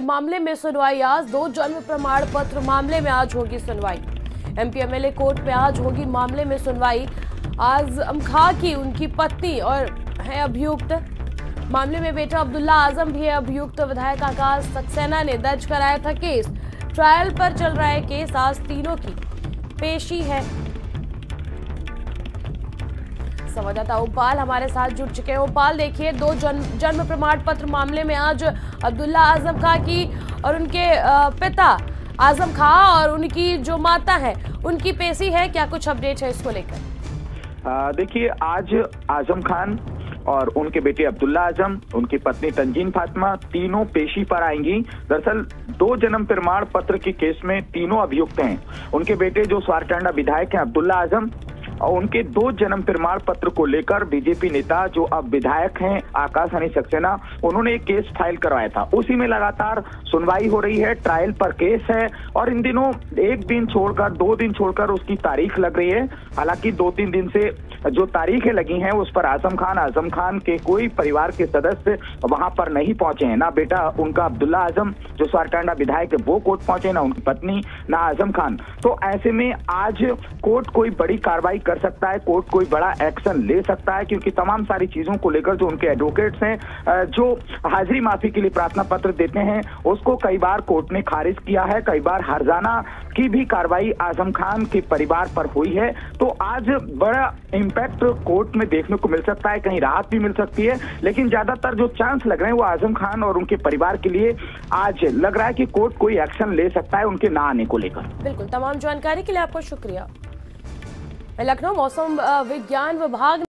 के मामले में सुनवाई। आज दो जन्म प्रमाण पत्र मामले में आज होगी सुनवाई। एमपीएमएलए कोर्ट में आज होगी मामले में सुनवाई। आज़म खां की उनकी पत्नी और है अभियुक्त। मामले में बेटा अब्दुल्ला आज़म भी है अभियुक्त। विधायक आकाश सक्सेना ने दर्ज कराया था केस। ट्रायल पर चल रहा है केस आज तीनों की पेशी है। संवाददाता ओपाल हमारे साथ जुड़ चुके हैं। ओपाल देखिए, दो जन्म जन्म प्रमाण पत्र मामले में आज अब्दुल्ला आज़म खां की और उनके पिता आज़म खां और उनकी जो माता है, उनकी पेशी है। क्या कुछ अपडेट है इसको लेकर? देखिए, आज आज़म खान और उनके बेटे अब्दुल्ला आज़म, उनकी पत्नी तंजीन फातिमा तीनों पेशी पर आएँगी। दरअसल, दो जन्म प्रमाण पत्र के केस में तीनों अभियुक्त हैं। उनके बेटे जो स्वारटांडा विधायक हैं अब्दुल्ला आज़म और उनके दो जन्म प्रमाण पत्र को लेकर बीजेपी नेता जो अब विधायक हैं आकाश हनी सक्सेना, उन्होंने एक केस फ़ाइल करवाया था। उसी में लगातार सुनवाई हो रही है, ट्रायल पर केस है और इन दिनों एक दिन छोड़कर, दो दिन छोड़कर उसकी तारीख लग रही है। हालाँकि दो तीन दिन से जो तारीखें लगी हैं, उस पर आज़म खान आज़म खान के कोई परिवार के सदस्य वहाँ पर नहीं पहुँचे हैं। ना बेटा उनका अब्दुल्ला आज़म, जो स्वारटांडा विधायक है, वो कोर्ट पहुँचे, ना उनकी पत्नी, ना आज़म खान। तो ऐसे में आज कोर्ट कोई बड़ी कार्रवाई कर सकता है, कोर्ट कोई बड़ा एक्शन ले सकता है, क्योंकि तमाम सारी चीज़ों को लेकर जो उनके एडवोकेट्स हैं जो हाजिरी माफ़ी के लिए प्रार्थना पत्र देते हैं, उसको कई बार कोर्ट ने खारिज किया है। कई बार हरजाना की भी कार्रवाई आज़म खान के परिवार पर हुई है। तो आज बड़ा इम्पैक्ट कोर्ट में देखने को मिल सकता है, कहीं राहत भी मिल सकती है, लेकिन ज़्यादातर जो चांस लग रहे हैं वो आज़म खान और उनके परिवार के लिए आज लग रहा है कि कोर्ट कोई एक्शन ले सकता है, उनके ना आने को लेकर। बिल्कुल, तमाम जानकारी के लिए आपका शुक्रिया। लखनऊ मौसम विज्ञान विभाग